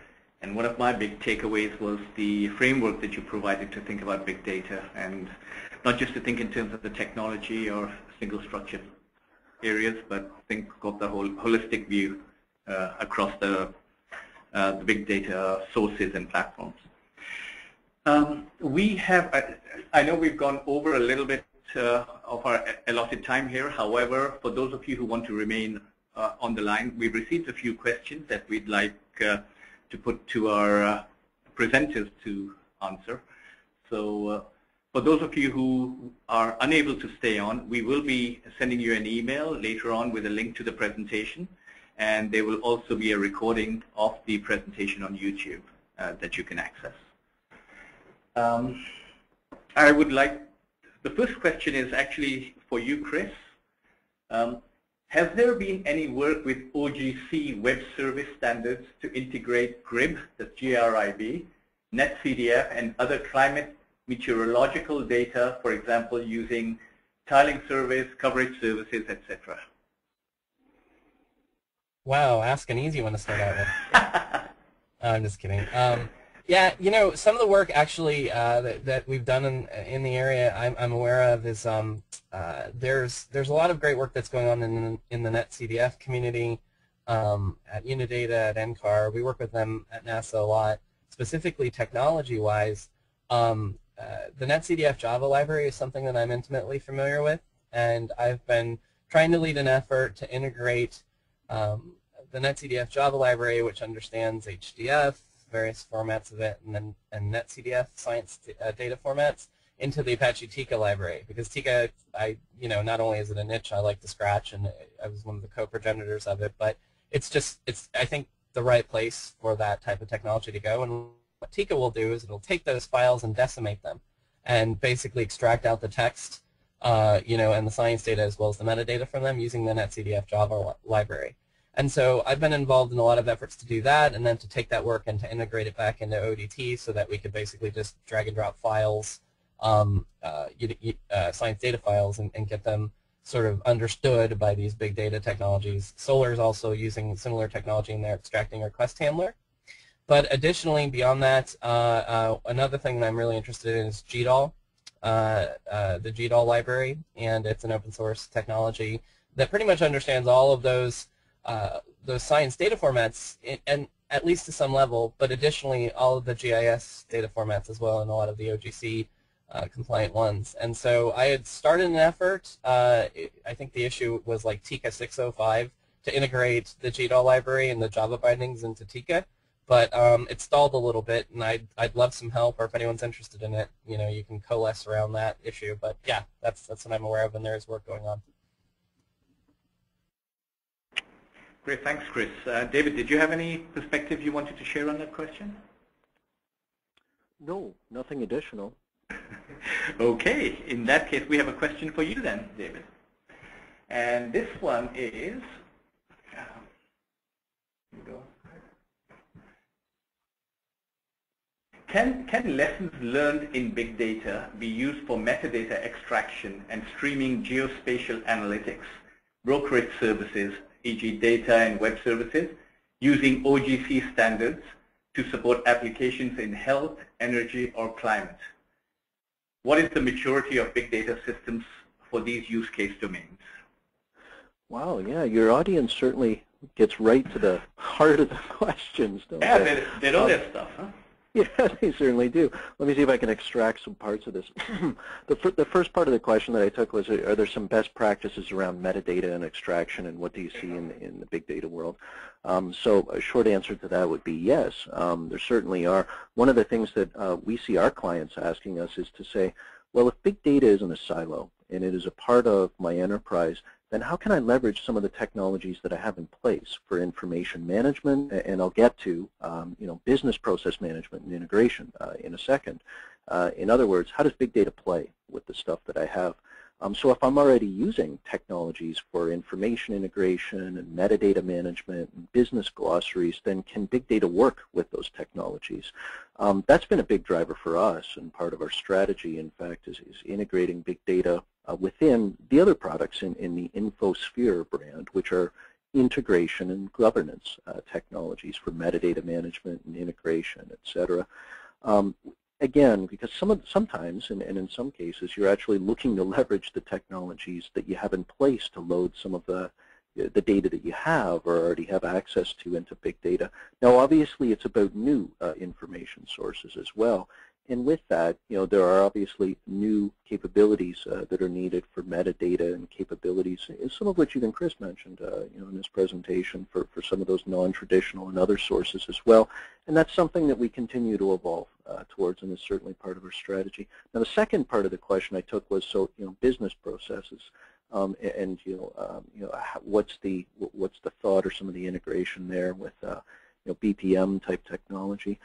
And one of my big takeaways was the framework that you provided to think about big data and not just to think in terms of the technology or single structured areas, but think of the whole holistic view uh, across the, uh, the big data sources and platforms. Um, we have, I, I, know we've gone over a little bit uh, of our allotted time here. However, for those of you who want to remain uh, on the line, we've received a few questions that we'd like uh, to put to our uh, presenters to answer. So uh, for those of you who are unable to stay on, we will be sending you an email later on with a link to the presentation. And there will also be a recording of the presentation on YouTube uh, that you can access. Um, I would like, the first question is actually for you, Chris. Um, has there been any work with OGC web service standards to integrate GRIB, that's G-R-I-B, NetCDF, and other climate meteorological data, for example, using tiling service, coverage services, etc.? Wow, ask an easy one to start out with. I'm just kidding. Um, yeah, you know, some of the work actually uh, that, that we've done in in the area I'm, I'm aware of is um, uh, there's there's a lot of great work that's going on in in the NetCDF community um, at Unidata at NCAR. We work with them at NASA a lot, specifically technology-wise. Um, uh, the NetCDF Java library is something that I'm intimately familiar with, and I've been trying to lead an effort to integrate um, the NetCDF Java library, which understands HDF, various formats of it, and then and NetCDF science uh, data formats into the Apache Tika library because Tika, I you know, not only is it a niche I like to scratch, and I was one of the co-progenitors of it, but it's just it's I think the right place for that type of technology to go. And what Tika will do is it'll take those files and decimate them, and basically extract out the text, uh, you know, and the science data as well as the metadata from them using the NetCDF Java library. And so I've been involved in a lot of efforts to do that and then to take that work and to integrate it back into OODT so that we could basically just drag and drop files, um, uh, uh, science data files, and, and, get them sort of understood by these big data technologies. Solr is also using similar technology in their extracting request handler. But additionally, beyond that, uh, uh another thing that I'm really interested in is GDAL, uh, uh, the GDAL library, and it's an open source technology that pretty much understands all of those uh, those science data formats, and at least to some level, but additionally all of the GIS data formats as well, and a lot of the OGC uh, compliant ones. And so I had started an effort. Uh, I think the issue was like Tika 605 to integrate the GDAL library and the Java bindings into Tika. But um, it stalled a little bit, and I'd, I'd love some help, or if anyone's interested in it, you know, you can coalesce around that issue. But yeah, that's, that's what I'm aware of, and there is work going on. Great, thanks, Chris. Uh, David, did you have any perspective you wanted to share on that question? No, nothing additional. okay, in that case, we have a question for you then, David. And this one is, um, Can, can lessons learned in big data be used for metadata extraction and streaming geospatial analytics, brokerage services, e.g. data and web services, using OGC standards to support applications in health, energy, or climate. What is the maturity of big data systems for these use case domains? Wow, yeah, your audience certainly gets right to the heart of the questions, don't yeah, they? they, they know Um, their stuff, huh? Yeah, they certainly do. Let me see if I can extract some parts of this. the, fir the first part of the question that I took was, are there some best practices around metadata and extraction, and what do you see in, in the big data world? Um, so a short answer to that would be yes. Um, there certainly are. One of the things that uh, we see our clients asking us is to say, well, if big data isn't a silo and it is a part of my enterprise, then how can I leverage some of the technologies that I have in place for information management, and I'll get to um, you know, business process management and integration uh, in a second. Uh, in other words, how does big data play with the stuff that I have? Um, so if I'm already using technologies for information integration and metadata management and business glossaries, then can big data work with those technologies? Um, that's been a big driver for us and part of our strategy, in fact, is, is integrating big data uh, within the other products in, in the InfoSphere brand, which are integration and governance uh, technologies for metadata management and integration, et cetera. Um, again, because some of, sometimes, and, and, in some cases, you're actually looking to leverage the technologies that you have in place to load some of the the data that you have or already have access to into big data. Now, obviously, it's about new uh, information sources as well. And with that, you know, there are obviously new capabilities uh, that are needed for metadata and capabilities, some of which even Chris mentioned, uh, you know, in his presentation for, for some of those non-traditional and other sources as well. And that's something that we continue to evolve uh, towards and is certainly part of our strategy. Now, the second part of the question I took was, so, you know, business processes. Um, and you know, um, you know, what's the what's the thought or some of the integration there with uh, you know BPM type technology?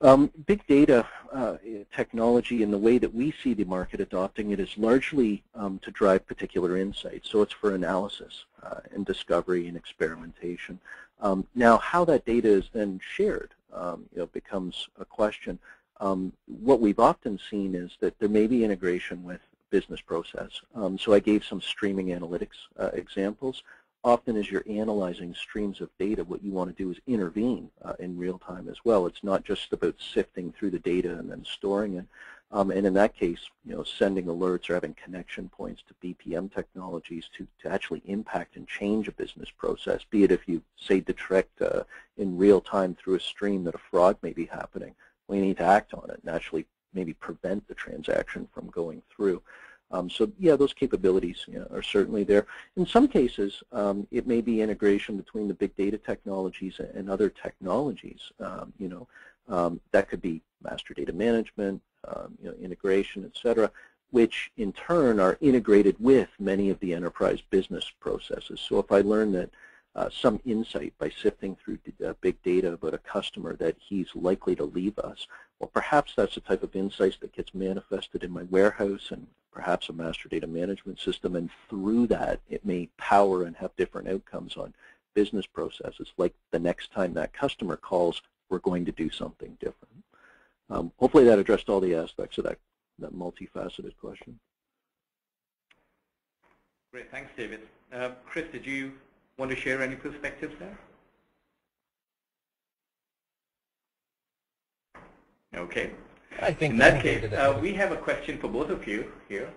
Um, big data uh, technology and the way that we see the market adopting it is largely um, to drive particular insights. So it's for analysis uh, and discovery and experimentation. Um, now, how that data is then shared, um, you know, becomes a question. Um, what we've often seen is that there may be integration with business process. Um, so I gave some streaming analytics uh, examples. Often as you're analyzing streams of data, what you want to do is intervene uh, in real time as well. It's not just about sifting through the data and then storing it. Um, and in that case, you know, sending alerts or having connection points to BPM technologies to, to actually impact and change a business process, be it if you, say, detect uh, in real time through a stream that a fraud may be happening, we need to act on it and actually maybe prevent the transaction from going through. Um, so yeah, those capabilities you know, are certainly there. In some cases, um, it may be integration between the big data technologies and other technologies. Um, you know, um, that could be master data management, um, you know, integration, et cetera, which in turn are integrated with many of the enterprise business processes. So if I learn that uh, some insight by sifting through uh, big data about a customer that he's likely to leave us, well, perhaps that's the type of insights that gets manifested in my warehouse and perhaps a master data management system, and through that, it may power and have different outcomes on business processes, like the next time that customer calls, we're going to do something different. Um, hopefully that addressed all the aspects of that, that multifaceted question. Great, thanks, David. Uh, Chris, did you want to share any perspectives there? Okay. I think In that case, uh, we have a question for both of you here.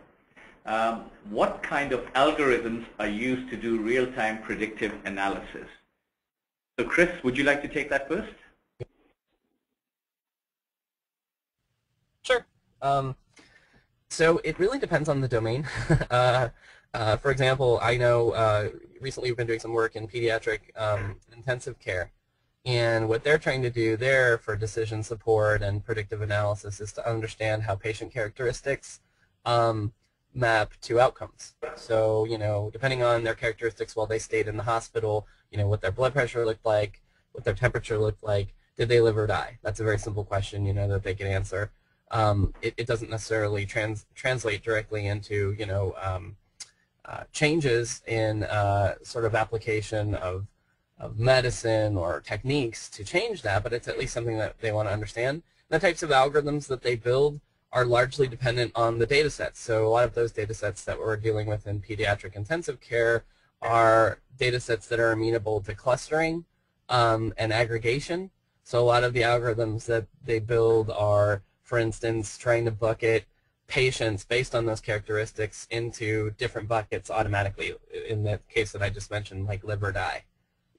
Um, what kind of algorithms are used to do real-time predictive analysis? So Chris, would you like to take that first? Sure. Um, so it really depends on the domain. uh, uh, for example, I know uh, recently we've been doing some work in pediatric um, intensive care. And what they're trying to do there for decision support and predictive analysis is to understand how patient characteristics um, map to outcomes. So, you know, depending on their characteristics while they stayed in the hospital, you know, what their blood pressure looked like, what their temperature looked like, did they live or die? That's a very simple question, you know, that they can answer. Um, it, it, doesn't necessarily trans translate directly into, you know, um, uh, changes in uh, sort of application of of medicine or techniques to change that, but it's at least something that they want to understand. The types of algorithms that they build are largely dependent on the data sets. So a lot of those data sets that we're dealing with in pediatric intensive care are data sets that are amenable to clustering um, and aggregation. So a lot of the algorithms that they build are, for instance, trying to bucket patients based on those characteristics into different buckets automatically. In the case that I just mentioned, like live or die,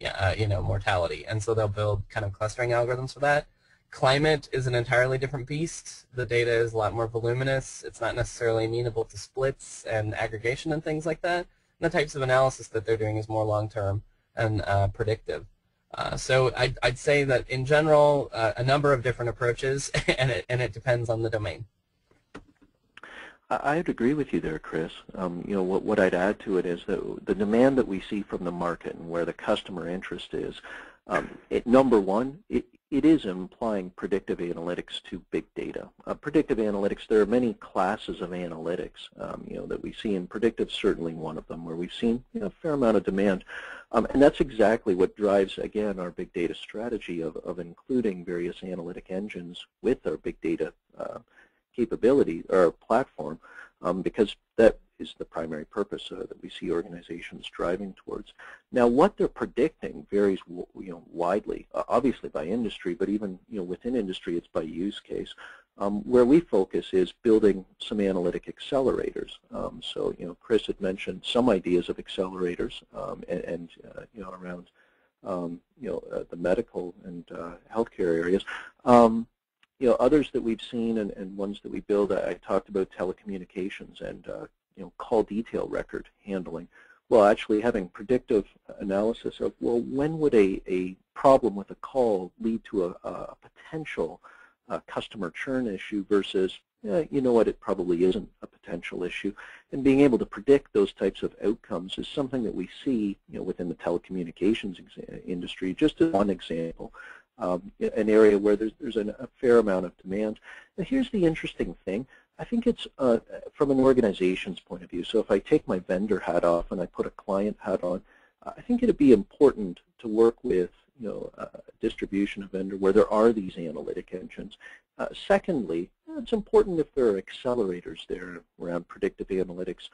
uh, you know, mortality. And so they'll build kind of clustering algorithms for that. Climate is an entirely different beast. The data is a lot more voluminous. It's not necessarily amenable to splits and aggregation and things like that. And the types of analysis that they're doing is more long-term and uh, predictive. Uh, so I'd, I'd, say that in general, uh, a number of different approaches, and it, and it depends on the domain. I'd agree with you there, Chris. Um, you know, what, what I'd add to it is that the demand that we see from the market and where the customer interest is, um, it, number one, it, it is implying predictive analytics to big data. Uh, predictive analytics, there are many classes of analytics, um, you know, that we see, and predictive certainly one of them, where we've seen you know, a fair amount of demand. Um, and that's exactly what drives, again, our big data strategy of, of including various analytic engines with our big data uh, capability or platform um, because that is the primary purpose uh, that we see organizations driving towards. Now, what they're predicting varies, you know, widely, uh, obviously by industry, but even you know within industry, it's by use case. Um, where we focus is building some analytic accelerators. Um, so, you know, Chris had mentioned some ideas of accelerators um, and, and uh, you know around um, you know uh, the medical and uh, healthcare areas. You know, others that we've seen and, and ones that we build, I, I talked about telecommunications and, uh, you know, call detail record handling. Well, actually having predictive analysis of, well, when would a, a problem with a call lead to a, a potential uh, customer churn issue versus, eh, you know what, it probably isn't a potential issue. And being able to predict those types of outcomes is something that we see, you know, within the telecommunications industry, just as one example um, an area where there's, there's an, a fair amount of demand. And here's the interesting thing. I think it's uh, from an organization's point of view. So if I take my vendor hat off and I put a client hat on, I think it'd be important to work with you know, a distribution of vendor where there are these analytic engines. Uh, secondly, it's important if there are accelerators there around predictive analytics.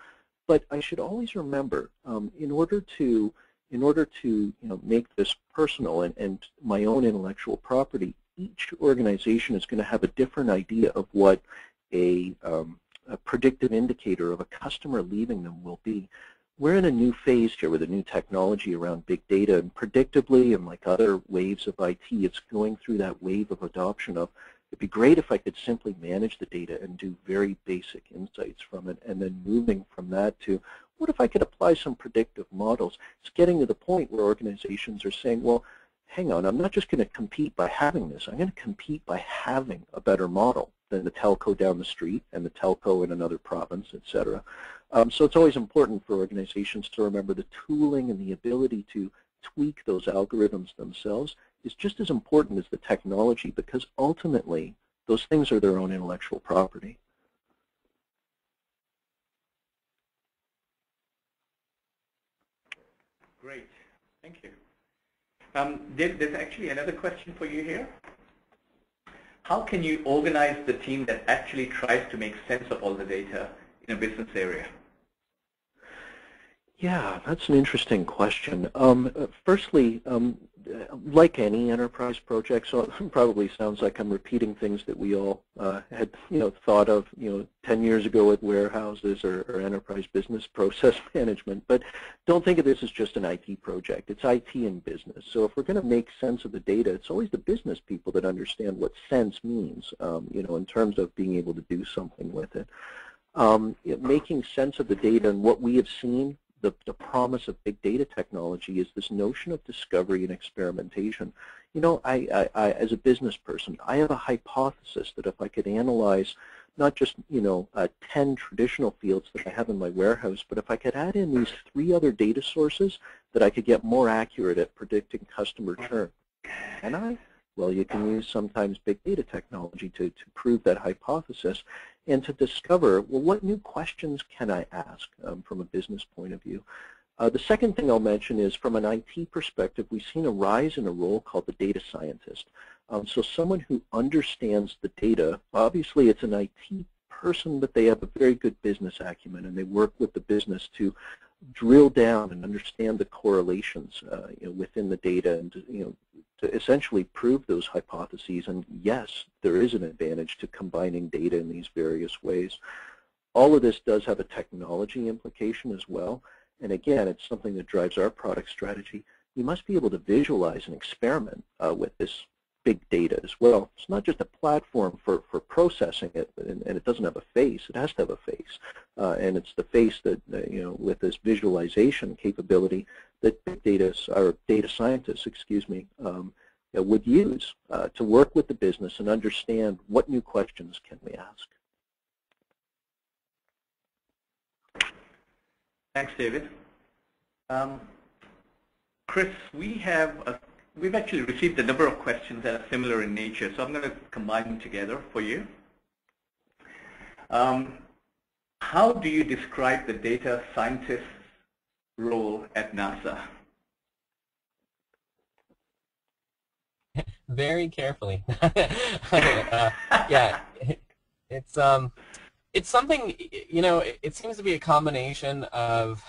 But I should always remember, um, in order to in order to you know, make this personal and, and my own intellectual property, each organization is going to have a different idea of what a, um, a predictive indicator of a customer leaving them will be. We're in a new phase here with a new technology around big data, and predictably, and like other waves of IT, it's going through that wave of adoption of It'd be great if I could simply manage the data and do very basic insights from it, and then moving from that to what if I could apply some predictive models? It's getting to the point where organizations are saying, well, hang on, I'm not just going to compete by having this. I'm going to compete by having a better model than the telco down the street and the telco in another province, et cetera. Um, so it's always important for organizations to remember the tooling and the ability to tweak those algorithms themselves is just as important as the technology because ultimately those things are their own intellectual property. Great. Thank you. Um, there's actually another question for you here. How can you organize the team that actually tries to make sense of all the data in a business area? Yeah, that's an interesting question. Um, uh, firstly, um, like any enterprise project, so it probably sounds like I'm repeating things that we all uh, had, you know, thought of, you know, 10 years ago at warehouses or, or, enterprise business process management. But don't think of this as just an IT project. It's IT and business. So if we're going to make sense of the data, it's always the business people that understand what sense means, um, you know, in terms of being able to do something with it. Um, making sense of the data and what we have seen the, the promise of big data technology is this notion of discovery and experimentation. You know, I, I, I, as a business person, I have a hypothesis that if I could analyze not just, you know, uh, 10 traditional fields that I have in my warehouse, but if I could add in these three other data sources, that I could get more accurate at predicting customer churn. Can I? Well, you can use sometimes big data technology to, to prove that hypothesis and to discover, well, what new questions can I ask um, from a business point of view? Uh, the second thing I'll mention is from an IT perspective, we've seen a rise in a role called the data scientist. Um, so someone who understands the data, obviously it's an IT person, but they have a very good business acumen and they work with the business to drill down and understand the correlations uh, you know, within the data and you know to essentially prove those hypotheses. And yes, there is an advantage to combining data in these various ways. All of this does have a technology implication as well. And again, it's something that drives our product strategy. We must be able to visualize and experiment uh, with this big data as well. It's not just a platform for, for processing it, and, and it doesn't have a face. It has to have a face. Uh, and it's the face that, uh, you know, with this visualization capability that big data, or data scientists, excuse me, um, know, would use uh, to work with the business and understand what new questions can we ask. Thanks, David. Um, Chris, we have a, we've actually received a number of questions that are similar in nature, so I'm going to combine them together for you. Um, how do you describe the data scientist's role at NASA? Very carefully. uh, yeah, it's um, it's something you know. It, it seems to be a combination of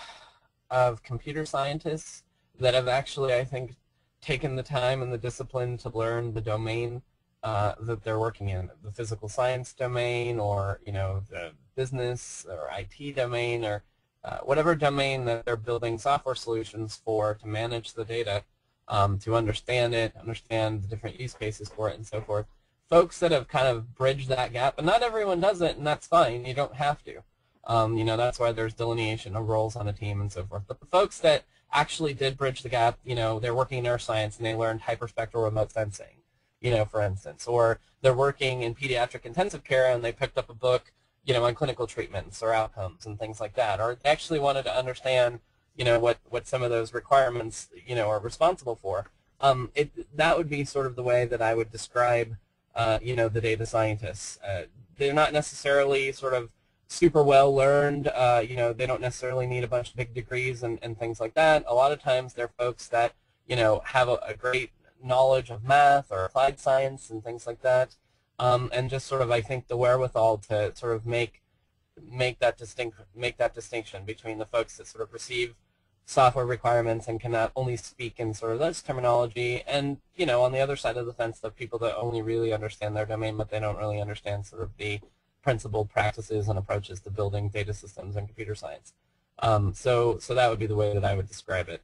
of computer scientists that have actually, I think, taken the time and the discipline to learn the domain uh, that they're working in, the physical science domain or, you know, the business or IT domain or uh, whatever domain that they're building software solutions for to manage the data, um, to understand it, understand the different use cases for it and so forth. Folks that have kind of bridged that gap, and not everyone does it, and that's fine. You don't have to. Um, you know, that's why there's delineation of roles on a team and so forth. But the folks that actually did bridge the gap, you know, they're working in neuroscience and they learned hyperspectral remote sensing, you know, for instance, or they're working in pediatric intensive care and they picked up a book, you know, on clinical treatments or outcomes and things like that, or they actually wanted to understand, you know, what, what some of those requirements, you know, are responsible for. Um, it, that would be sort of the way that I would describe, uh, you know, the data scientists. Uh, they're not necessarily sort of super well learned. Uh, you know, they don't necessarily need a bunch of big degrees and, and things like that. A lot of times they're folks that, you know, have a, a great knowledge of math or applied science and things like that. Um, and just sort of, I think, the wherewithal to sort of make make that distinct make that distinction between the folks that sort of receive software requirements and cannot only speak in sort of this terminology, and you know, on the other side of the fence, the people that only really understand their domain, but they don't really understand sort of the principled practices and approaches to building data systems and computer science. Um, so, so that would be the way that I would describe it.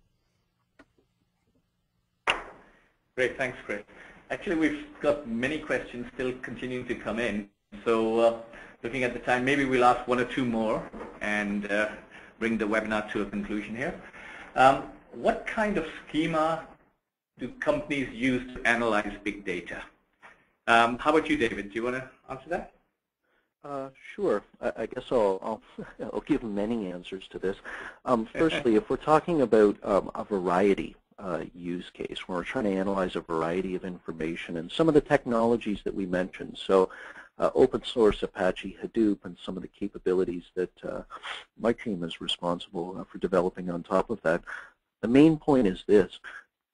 Great, thanks, Chris. Actually, we've got many questions still continuing to come in. So uh, looking at the time, maybe we'll ask one or two more and uh, bring the webinar to a conclusion here. Um, what kind of schema do companies use to analyze big data? Um, how about you, David? Do you want to answer that? Uh, sure. I, I, guess I'll, I'll, I'll, give many answers to this. Um, firstly, if we're talking about um, a variety uh, use case, where we're trying to analyze a variety of information and some of the technologies that we mentioned, so uh, open source Apache Hadoop and some of the capabilities that uh, my team is responsible uh, for developing on top of that, the main point is this.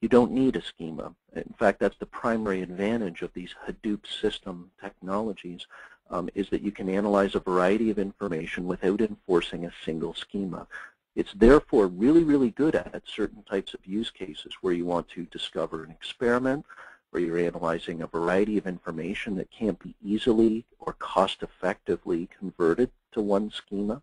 You don't need a schema. In fact, that's the primary advantage of these Hadoop system technologies um, is that you can analyze a variety of information without enforcing a single schema. It's therefore really, really good at certain types of use cases where you want to discover an experiment, where you're analyzing a variety of information that can't be easily or cost-effectively converted to one schema.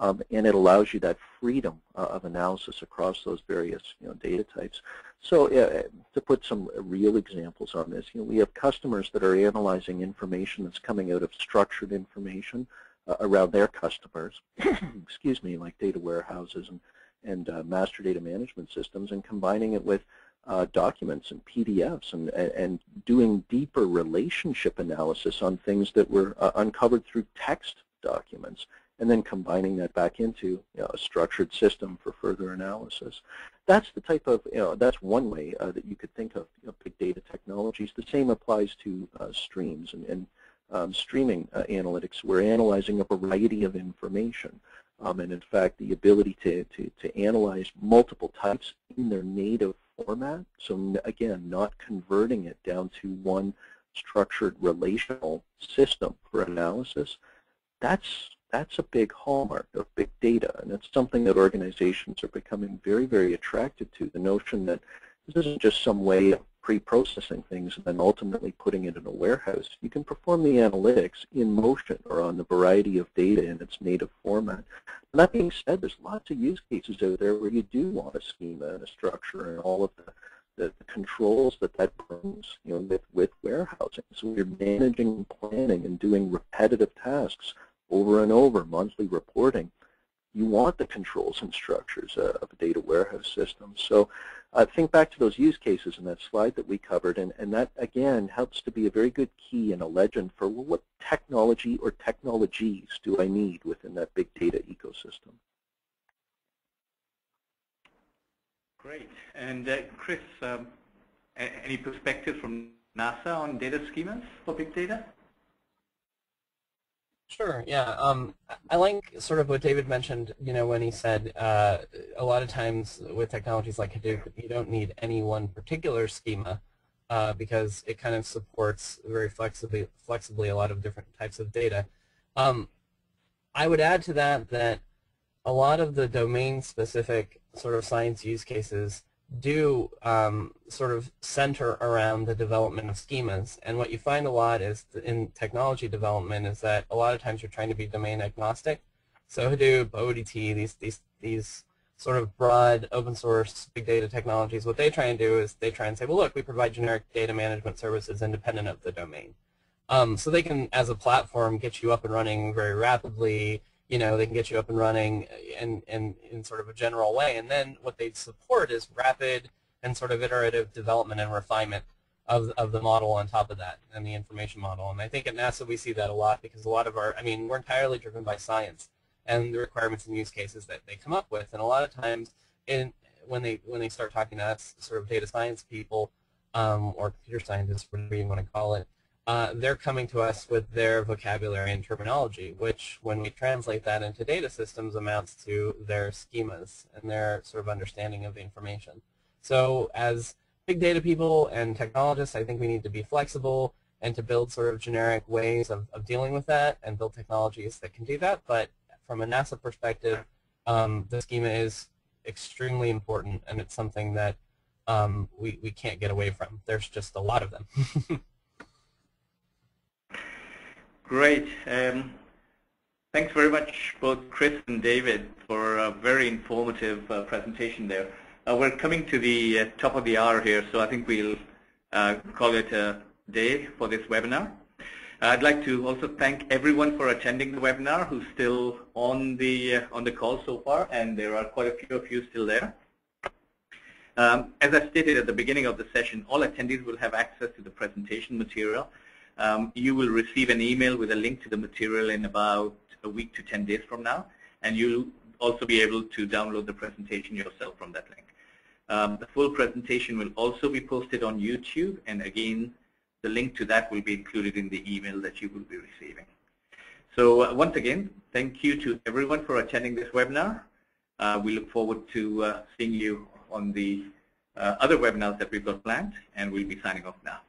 Um, and it allows you that freedom uh, of analysis across those various you know, data types. So uh, to put some real examples on this, you know, we have customers that are analyzing information that's coming out of structured information uh, around their customers, excuse me, like data warehouses and, and uh, master data management systems, and combining it with uh, documents and PDFs and, and doing deeper relationship analysis on things that were uh, uncovered through text documents and then combining that back into you know, a structured system for further analysis. That's the type of, you know, that's one way uh, that you could think of you know, big data technologies. The same applies to uh, streams and, and um, streaming uh, analytics. We're analyzing a variety of information. Um, and in fact, the ability to, to, to analyze multiple types in their native format, so again, not converting it down to one structured relational system for analysis, that's That's a big hallmark of big data, and it's something that organizations are becoming very, very attracted to, the notion that this isn't just some way of pre-processing things and then ultimately putting it in a warehouse. You can perform the analytics in motion or on the variety of data in its native format. And that being said, there's lots of use cases out there where you do want a schema and a structure and all of the, the, controls that that brings you know, with, with warehousing. So you're managing, planning, and doing repetitive tasks over and over, monthly reporting. You want the controls and structures uh, of a data warehouse system. So uh, think back to those use cases in that slide that we covered, and, and that, again, helps to be a very good key and a legend for well, what technology or technologies do I need within that big data ecosystem. Great. And uh, Chris, um, any perspective from NASA on data schemas for big data? Sure. Yeah. Um, I like sort of what David mentioned. You know, when he said uh, a lot of times with technologies like Hadoop, you don't need any one particular schema uh, because it kind of supports very flexibly, flexibly a lot of different types of data. Um, I would add to that that a lot of the domain-specific sort of science use cases do um, sort of center around the development of schemas. And what you find a lot is in technology development is that a lot of times you're trying to be domain agnostic. So Hadoop, OODT, these, these, these sort of broad open source big data technologies, what they try and do is they try and say, well, look, we provide generic data management services independent of the domain. Um, so they can, as a platform, get you up and running very rapidly, you know, they can get you up and running in, in, in sort of a general way. And then what they support is rapid and sort of iterative development and refinement of, of the model on top of that and the information model. And I think at NASA we see that a lot because a lot of our, I mean, we're entirely driven by science and the requirements and use cases that they come up with. And a lot of times in, when, they, when they start talking to us, sort of data science people um, or computer scientists, whatever you want to call it, uh, they're coming to us with their vocabulary and terminology, which when we translate that into data systems amounts to their schemas and their sort of understanding of the information. So as big data people and technologists, I think we need to be flexible and to build sort of generic ways of, of dealing with that and build technologies that can do that. But from a NASA perspective, um, the schema is extremely important and it's something that um, we, we can't get away from. There's just a lot of them. Great. Um, thanks very much, both Chris and David, for a very informative uh, presentation there. Uh, we're coming to the uh, top of the hour here, so I think we'll uh, call it a day for this webinar. I'd like to also thank everyone for attending the webinar who's still on the uh, on the call so far, and there are quite a few of you still there. Um, as I stated at the beginning of the session, all attendees will have access to the presentation material um, you will receive an email with a link to the material in about a week to 10 days from now, and you'll also be able to download the presentation yourself from that link. Um, the full presentation will also be posted on YouTube, and again, the link to that will be included in the email that you will be receiving. So uh, once again, thank you to everyone for attending this webinar. Uh, we look forward to uh, seeing you on the uh, other webinars that we've got planned, and we'll be signing off now.